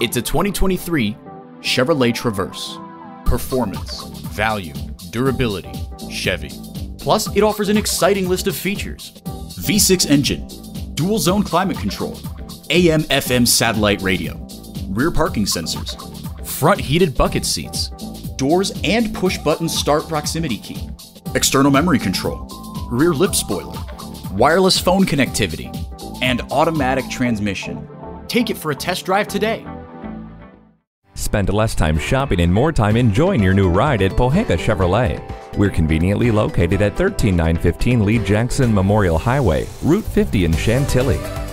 It's a 2023 Chevrolet Traverse. Performance, value, durability, Chevy. Plus, it offers an exciting list of features V6 engine, dual zone climate control, AM FM satellite radio, rear parking sensors, front heated bucket seats, doors and push button start proximity key, external memory control, rear lip spoiler, wireless phone connectivity, and automatic transmission. Take it for a test drive today. Spend less time shopping and more time enjoying your new ride at Pohanka Chevrolet. We're conveniently located at 13915 Lee Jackson Memorial Highway, Route 50 in Chantilly.